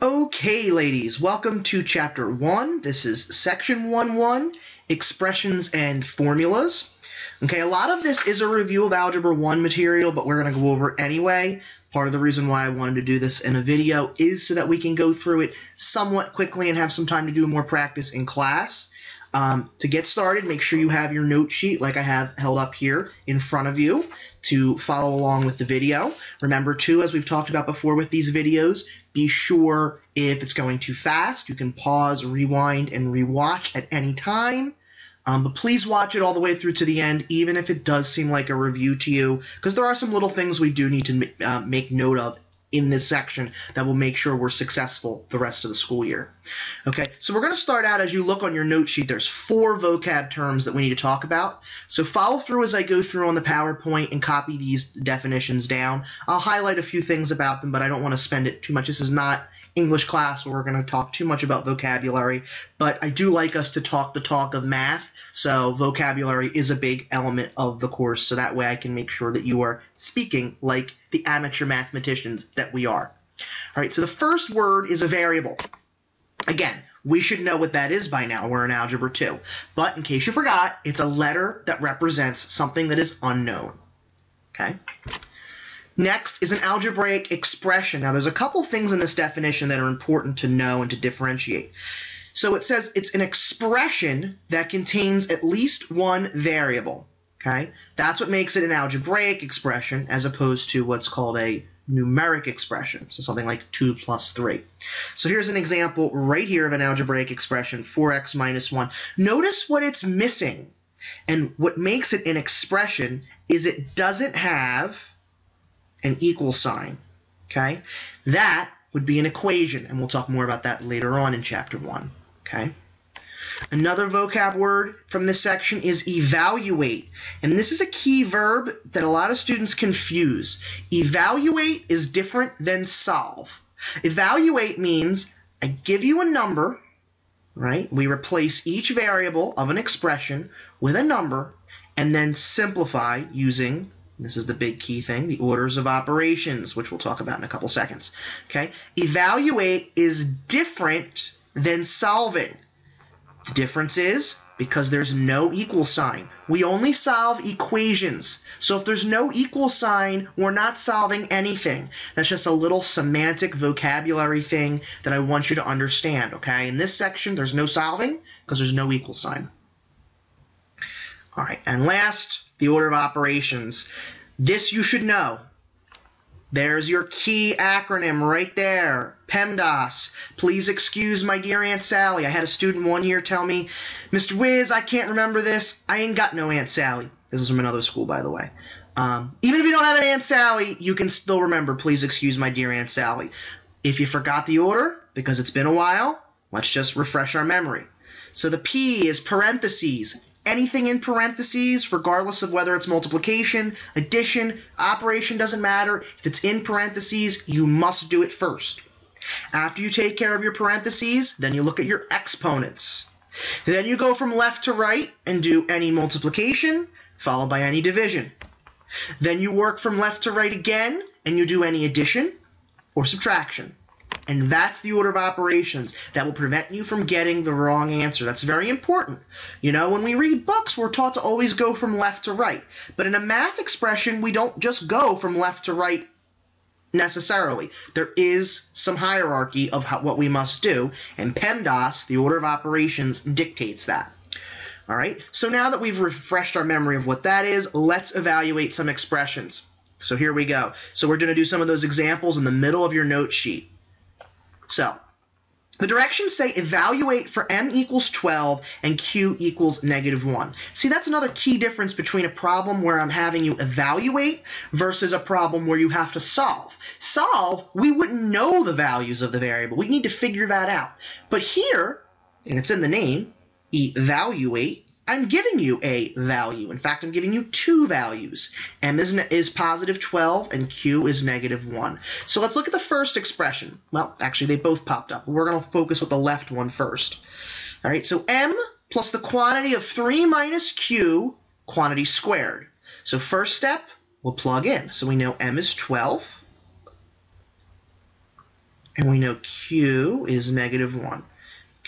Okay, ladies, welcome to Chapter 1. This is Section 1-1, Expressions and Formulas. Okay, a lot of this is a review of Algebra 1 material, but we're going to go over it anyway. Part of the reason why I wanted to do this in a video is so that we can go through it somewhat quickly and have some time to do more practice in class. Um, to get started, make sure you have your note sheet like I have held up here in front of you to follow along with the video. Remember too, as we've talked about before with these videos, be sure if it's going too fast, you can pause, rewind, and rewatch at any time. Um, but please watch it all the way through to the end, even if it does seem like a review to you, because there are some little things we do need to uh, make note of in this section that will make sure we're successful the rest of the school year. Okay, so we're going to start out as you look on your note sheet. There's four vocab terms that we need to talk about. So follow through as I go through on the PowerPoint and copy these definitions down. I'll highlight a few things about them, but I don't want to spend it too much. This is not English class where we're going to talk too much about vocabulary, but I do like us to talk the talk of math, so vocabulary is a big element of the course, so that way I can make sure that you are speaking like the amateur mathematicians that we are. All right, so the first word is a variable. Again, we should know what that is by now. We're in Algebra 2. But in case you forgot, it's a letter that represents something that is unknown. Okay? Next is an algebraic expression. Now, there's a couple things in this definition that are important to know and to differentiate. So it says it's an expression that contains at least one variable. Okay, that's what makes it an algebraic expression as opposed to what's called a numeric expression, so something like 2 plus 3. So here's an example right here of an algebraic expression, 4x minus 1. Notice what it's missing. And what makes it an expression is it doesn't have an equal sign. Okay? That would be an equation, and we'll talk more about that later on in chapter 1. Okay? Another vocab word from this section is evaluate. And this is a key verb that a lot of students confuse. Evaluate is different than solve. Evaluate means I give you a number, right? We replace each variable of an expression with a number and then simplify using this is the big key thing, the orders of operations, which we'll talk about in a couple seconds. Okay? Evaluate is different than solving. The difference is because there's no equal sign. We only solve equations. So if there's no equal sign, we're not solving anything. That's just a little semantic vocabulary thing that I want you to understand, okay? In this section, there's no solving because there's no equal sign. All right, and last, the order of operations. This you should know. There's your key acronym right there, PEMDAS. Please excuse my dear Aunt Sally. I had a student one year tell me, Mr. Wiz, I can't remember this. I ain't got no Aunt Sally. This is from another school, by the way. Um, even if you don't have an Aunt Sally, you can still remember, please excuse my dear Aunt Sally. If you forgot the order, because it's been a while, let's just refresh our memory. So the P is parentheses, anything in parentheses, regardless of whether it's multiplication, addition, operation, doesn't matter. If it's in parentheses, you must do it first. After you take care of your parentheses, then you look at your exponents. Then you go from left to right and do any multiplication, followed by any division. Then you work from left to right again, and you do any addition or subtraction. And that's the order of operations that will prevent you from getting the wrong answer. That's very important. You know, when we read books, we're taught to always go from left to right. But in a math expression, we don't just go from left to right necessarily. There is some hierarchy of how, what we must do, and PEMDAS, the order of operations, dictates that. All right, so now that we've refreshed our memory of what that is, let's evaluate some expressions. So here we go. So we're going to do some of those examples in the middle of your note sheet. So the directions say evaluate for m equals 12 and q equals negative 1. See, that's another key difference between a problem where I'm having you evaluate versus a problem where you have to solve. Solve, we wouldn't know the values of the variable. We need to figure that out. But here, and it's in the name, evaluate, I'm giving you a value. In fact, I'm giving you two values. m is, is positive 12 and q is negative 1. So let's look at the first expression. Well, actually, they both popped up. We're going to focus with the left one first. All right, so m plus the quantity of 3 minus q, quantity squared. So first step, we'll plug in. So we know m is 12 And we know Q is negative 1.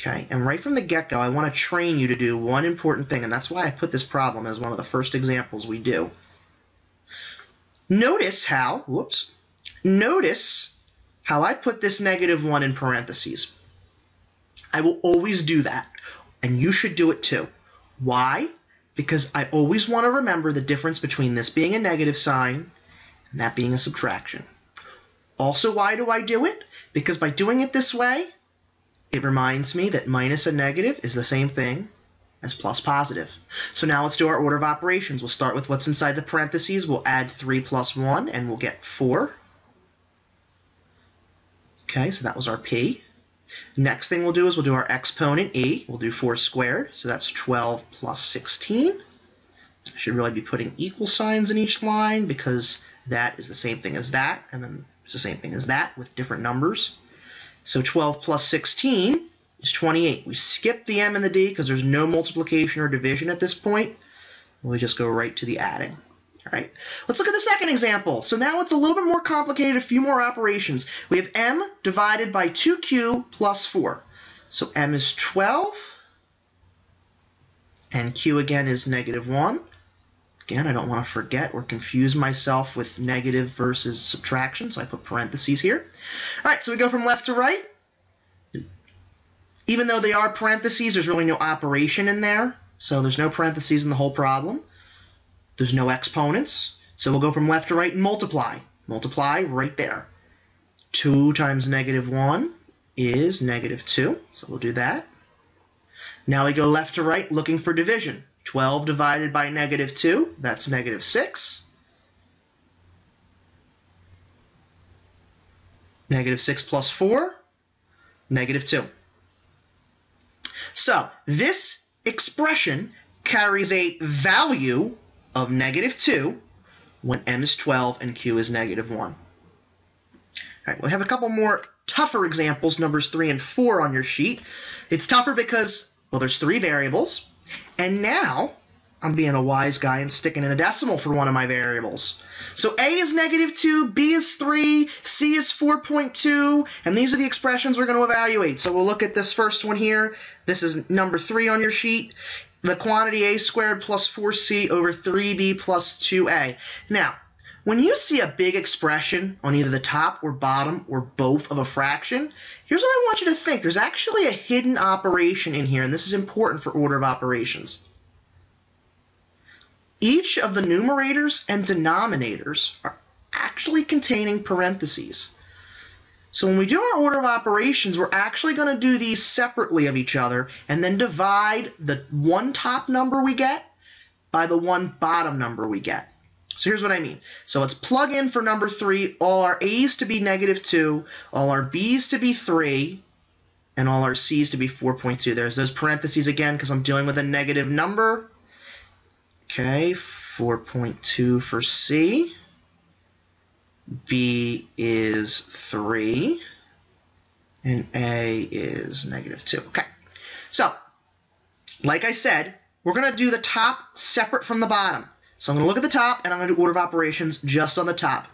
Okay, and right from the get-go, I want to train you to do one important thing, and that's why I put this problem as one of the first examples we do. Notice how, whoops, notice how I put this negative 1 in parentheses. I will always do that, and you should do it too. Why? Because I always want to remember the difference between this being a negative sign and that being a subtraction. Also, why do I do it? Because by doing it this way, it reminds me that minus a negative is the same thing as plus positive. So now let's do our order of operations. We'll start with what's inside the parentheses. We'll add 3 plus 1, and we'll get 4. Okay, so that was our p. Next thing we'll do is we'll do our exponent, e. We'll do 4 squared, so that's 12 plus 16. I should really be putting equal signs in each line because that is the same thing as that, and then it's the same thing as that with different numbers. So 12 plus 16 is 28. We skip the m and the d because there's no multiplication or division at this point. We just go right to the adding. All right, let's look at the second example. So now it's a little bit more complicated, a few more operations. We have m divided by 2q plus 4. So m is 12, and q again is negative 1. Again, I don't want to forget or confuse myself with negative versus subtraction, so I put parentheses here. All right, so we go from left to right. Even though they are parentheses, there's really no operation in there, so there's no parentheses in the whole problem. There's no exponents, so we'll go from left to right and multiply. Multiply right there. 2 times negative 1 is negative 2, so we'll do that. Now we go left to right looking for division. 12 divided by negative 2, that's negative 6. Negative 6 plus 4, negative 2. So this expression carries a value of negative 2 when m is 12 and q is negative 1. All right, we have a couple more tougher examples, numbers 3 and 4 on your sheet. It's tougher because, well, there's three variables, and now I'm being a wise guy and sticking in a decimal for one of my variables. So A is negative 2, B is 3, C is 4.2, and these are the expressions we're going to evaluate. So we'll look at this first one here. This is number 3 on your sheet the quantity a squared plus 4c over 3b plus 2a. Now, when you see a big expression on either the top or bottom or both of a fraction, here's what I want you to think. There's actually a hidden operation in here, and this is important for order of operations. Each of the numerators and denominators are actually containing parentheses. So when we do our order of operations, we're actually going to do these separately of each other and then divide the one top number we get by the one bottom number we get. So here's what I mean. So let's plug in for number 3 all our a's to be negative 2, all our b's to be 3, and all our c's to be 4.2. There's those parentheses again because I'm dealing with a negative number. Okay, 4.2 for c. B is 3, and A is negative 2. Okay, so like I said, we're going to do the top separate from the bottom. So I'm going to look at the top, and I'm going to do order of operations just on the top.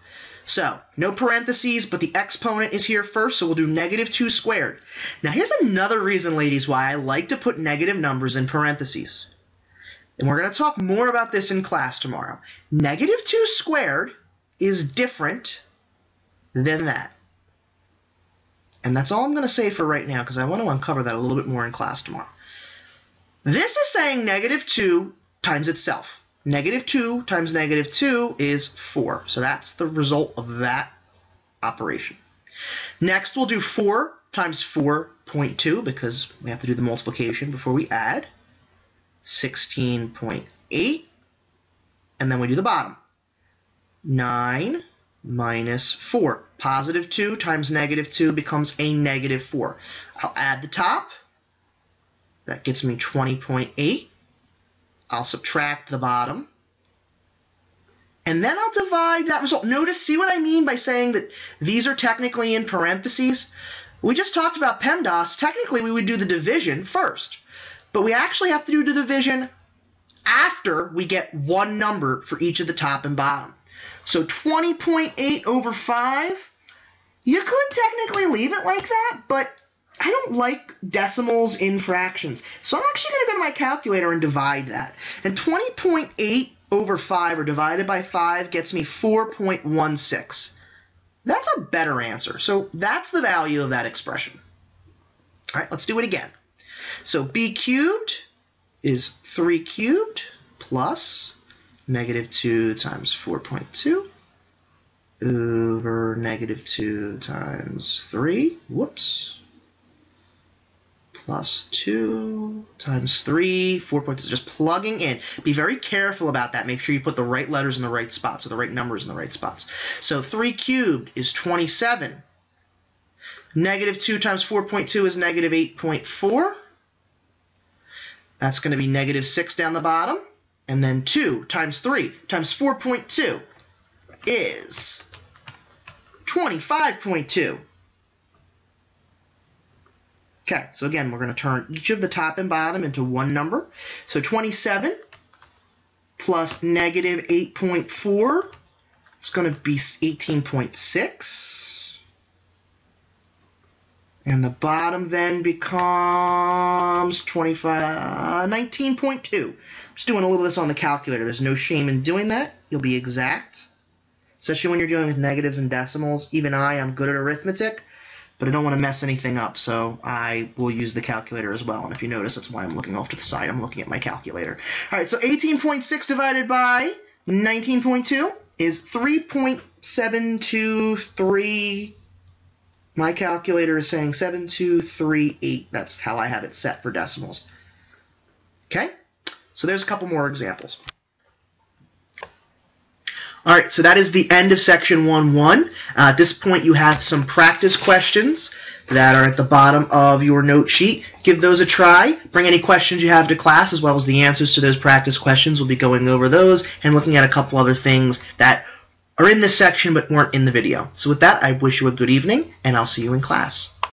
So, no parentheses, but the exponent is here first, so we'll do negative 2 squared. Now, here's another reason, ladies, why I like to put negative numbers in parentheses. And we're going to talk more about this in class tomorrow. Negative 2 squared is different than that. And that's all I'm going to say for right now because I want to uncover that a little bit more in class tomorrow. This is saying negative 2 times itself. Negative 2 times negative 2 is 4. So that's the result of that operation. Next, we'll do 4 times 4.2 because we have to do the multiplication before we add. 16.8. And then we do the bottom. 9 minus 4. Positive 2 times negative 2 becomes a negative 4. I'll add the top. That gets me 20.8. I'll subtract the bottom. And then I'll divide that result. Notice, see what I mean by saying that these are technically in parentheses? We just talked about PEMDAS. Technically, we would do the division first. But we actually have to do the division after we get one number for each of the top and bottom. So 20.8 over 5 You could technically leave it like that, but I don't like decimals in fractions. So I'm actually going to go to my calculator and divide that. And 20.8 over 5 or divided by 5 gets me 4.16. That's a better answer. So that's the value of that expression. All right, let's do it again. So b cubed is 3 cubed plus negative 2 times 4.2 over negative 2 times 3. Whoops plus 2 times 3, 4 points, just plugging in. Be very careful about that. Make sure you put the right letters in the right spots or the right numbers in the right spots. So 3 cubed is 27. Negative 2 times 4.2 is negative 8.4. That's going to be negative 6 down the bottom. And then 2 times 3 times 4.2 is 25.2. Okay, so again, we're going to turn each of the top and bottom into one number. So 27 plus negative 8.4 is going to be 18.6. And the bottom then becomes 25, 19.2. Just doing a little of this on the calculator. There's no shame in doing that. You'll be exact. Especially when you're dealing with negatives and decimals. Even I, I'm good at arithmetic but I don't want to mess anything up, so I will use the calculator as well. And if you notice, that's why I'm looking off to the side. I'm looking at my calculator. All right, so 18.6 divided by 19.2 is 3.723. My calculator is saying 7238. That's how I have it set for decimals. Okay, so there's a couple more examples. All right, so that is the end of section 1-1. Uh, at this point, you have some practice questions that are at the bottom of your note sheet. Give those a try. Bring any questions you have to class, as well as the answers to those practice questions. We'll be going over those and looking at a couple other things that are in this section but weren't in the video. So with that, I wish you a good evening, and I'll see you in class.